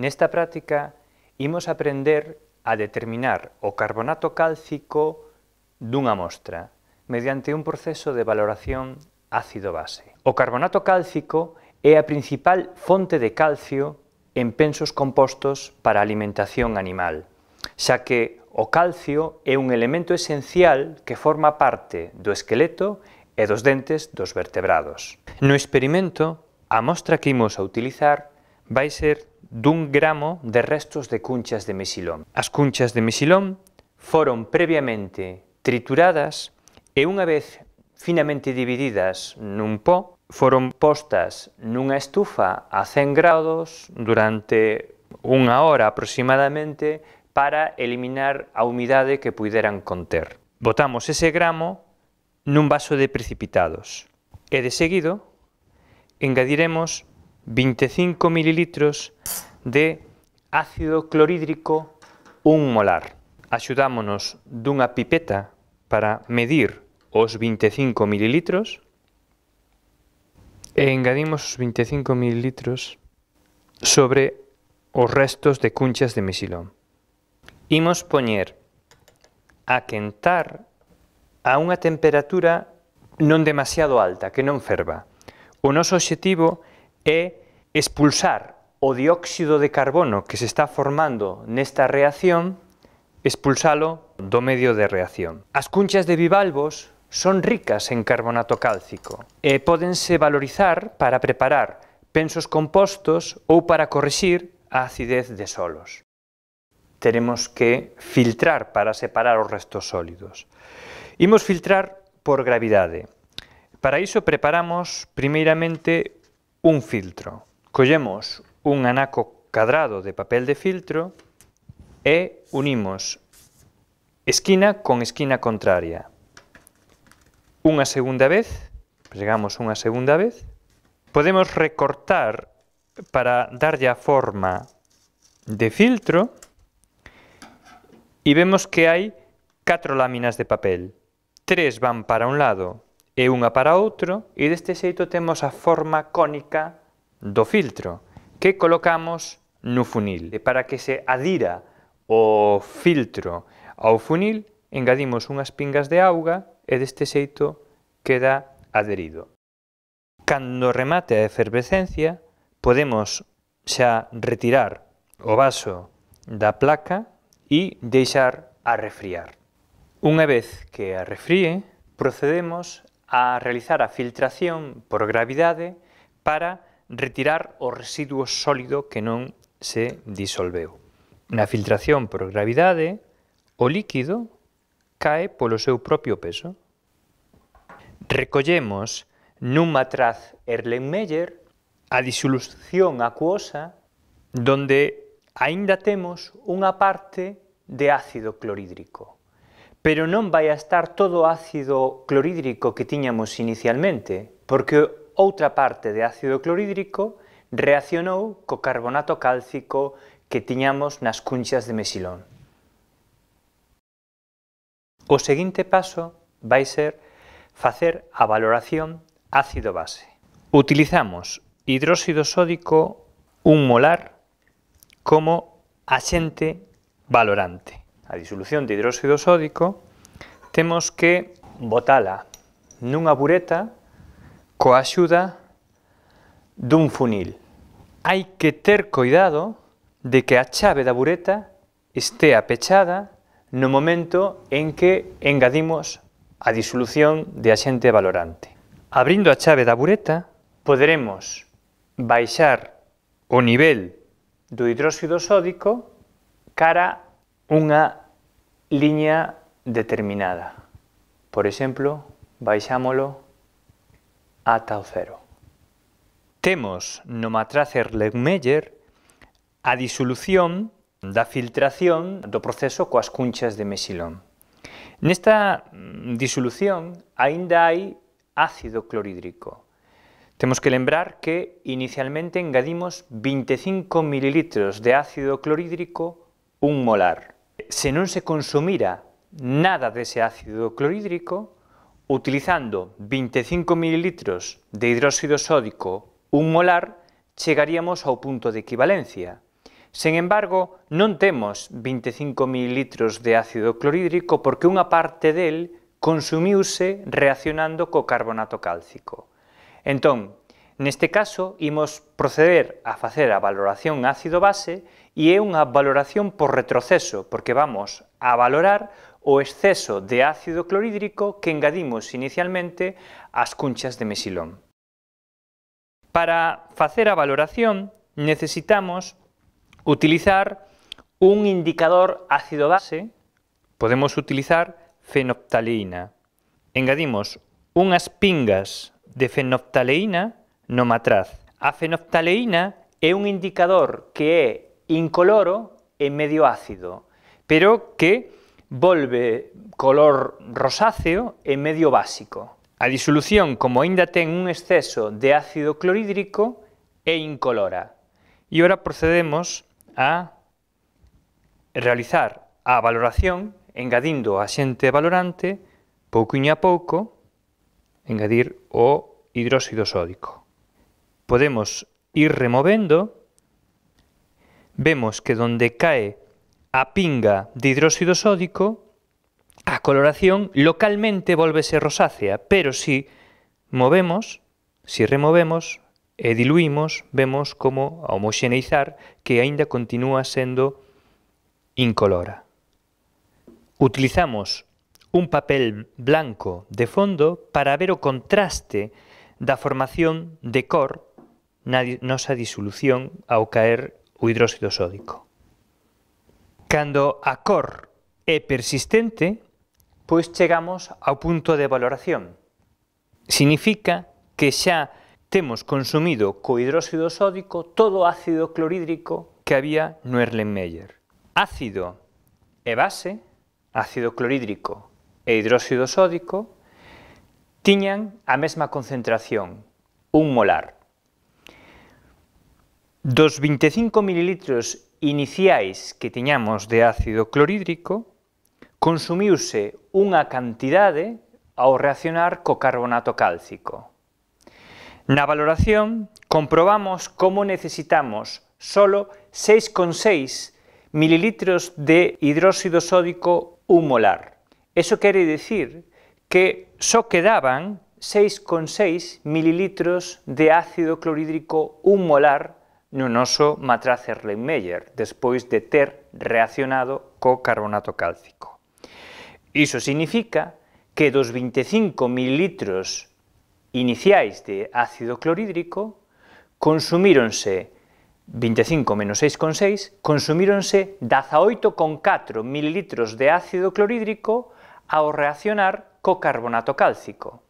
Nesta práctica imos aprender a determinar o carbonato cálcico dunha mostra mediante un proceso de valoración ácido-base. O carbonato cálcico é a principal fonte de calcio en pensos compostos para a alimentación animal, xa que o calcio é un elemento esencial que forma parte do esqueleto e dos dentes dos vertebrados. No experimento, a mostra que imos a utilizar vai ser dun gramo de restos de cunchas de mesilón. As cunchas de mesilón foron previamente trituradas e unha vez finamente divididas nun pó, foron postas nunha estufa a 100 grados durante unha hora aproximadamente para eliminar a humidade que puderan conter. Botamos ese gramo nun vaso de precipitados e de seguido engadiremos 25 mililitros de ácido clorhídrico 1 molar. Axudámonos dunha pipeta para medir os 25 mililitros e engadimos os 25 mililitros sobre os restos de cunchas de mesilón. Imos poñer a quentar a unha temperatura non demasiado alta, que non ferva. O noso obxectivo é expulsar o dióxido de carbono que se está formando nesta reacción, expulsalo do medio de reacción. As cunchas de bivalvos son ricas en carbonato cálcico e pódense valorizar para preparar pensos compostos ou para corrixir a acidez de solos. Teremos que filtrar para separar os restos sólidos. Imos filtrar por gravidade. Para iso preparamos primeiramente un filtro. Collemos un anaco cadrado de papel de filtro e unimos esquina con esquina contraria. Unha segunda vez, pregamos unha segunda vez, podemos recortar para darlle a forma de filtro e vemos que hai catro láminas de papel. Tres van para un lado e unha para outro e deste xeito temos a forma cónica do filtro que colocamos no funil. E para que se adira o filtro ao funil, engadimos unhas pingas de auga e deste xeito queda adherido. Cando remate a efervescencia, podemos xa retirar o vaso da placa e deixar a refriar. Unha vez que a refríe, procedemos a realizar a filtración por gravidade para retirar o residuo sólido que non se disolveu. Na filtración por gravidade, o líquido cae polo seu propio peso. Recollemos nun matraz Erlenmeyer a disolución acuosa donde aínda temos unha parte de ácido clorhídrico. Pero non vai a estar todo o ácido clorhídrico que tiñamos inicialmente, porque outra parte de ácido clorhídrico reaccionou co carbonato cálcico que tiñamos nas cunchas de mesilón. O seguinte paso vai ser facer a valoración ácido-base. Utilizamos hidróxido sódico 1 molar como axente valorante. A disolución de hidróxido sódico temos que botala nunha bureta coa axuda dun funil. Hai que ter cuidado de que a chave da bureta estea pechada no momento en que engadimos a disolución de axente valorante. Abrindo a chave da bureta, poderemos baixar o nivel do hidróxido sódico cara unha liña determinada. Por exemplo, baixámolo ata o cero. Temos no matraz Erlenmeyer a disolución da filtración do proceso coas cunchas de mesilón. Nesta mm, disolución aínda hai ácido clorhídrico. Temos que lembrar que inicialmente engadimos 25 ml de ácido clorhídrico un molar. Se non se consumira nada dese ácido clorhídrico, Utilizando 25 ml de hidróxido sódico 1 molar, chegaríamos ao punto de equivalencia. Sen embargo, non temos 25 ml de ácido clorhídrico porque unha parte del consumiuse reaccionando co carbonato cálcico. Entón, neste caso, imos proceder a facer a valoración ácido-base e é unha valoración por retroceso, porque vamos a valorar o exceso de ácido clorhídrico que engadimos inicialmente ás cunchas de mesilón. Para facer a valoración necesitamos utilizar un indicador ácido base, podemos utilizar fenoptaleína. Engadimos unhas pingas de fenoptaleína no matraz. A fenoptaleína é un indicador que é incoloro e medio ácido, pero que volve color rosáceo e medio básico. A disolución, como aínda ten un exceso de ácido clorhídrico, é incolora. E ora procedemos a realizar a valoración engadindo a xente valorante pouquiño a pouco engadir o hidróxido sódico. Podemos ir removendo, vemos que donde cae a pinga de hidróxido sódico, a coloración localmente volvese rosácea, pero si movemos, si removemos e diluímos, vemos como a homoxeneizar que aínda continúa sendo incolora. Utilizamos un papel blanco de fondo para ver o contraste da formación de cor na nosa disolución ao caer o hidróxido sódico. Cando a cor é persistente, pois chegamos ao punto de valoración. Significa que xa temos consumido co hidróxido sódico todo o ácido clorhídrico que había no Erlenmeyer. Ácido e base, ácido clorhídrico e hidróxido sódico, tiñan a mesma concentración, un molar. Dos 25 mililitros iniciais que tiñamos de ácido clorhídrico, consumiuse unha cantidade ao reaccionar co carbonato cálcico. Na valoración comprobamos como necesitamos solo 6,6 mililitros de hidróxido sódico un molar. Eso quere dicir que só quedaban 6,6 mililitros de ácido clorhídrico un molar no noso matraz Erlenmeyer despois de ter reaccionado co carbonato cálcico. Iso significa que dos 25 mililitros iniciais de ácido clorhídrico consumíronse 25 menos 6,6, consumíronse 18,4 mililitros de ácido clorhídrico ao reaccionar co carbonato cálcico.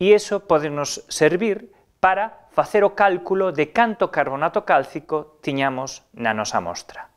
E iso pode nos servir para facer o cálculo de canto carbonato cálcico tiñamos na nosa mostra.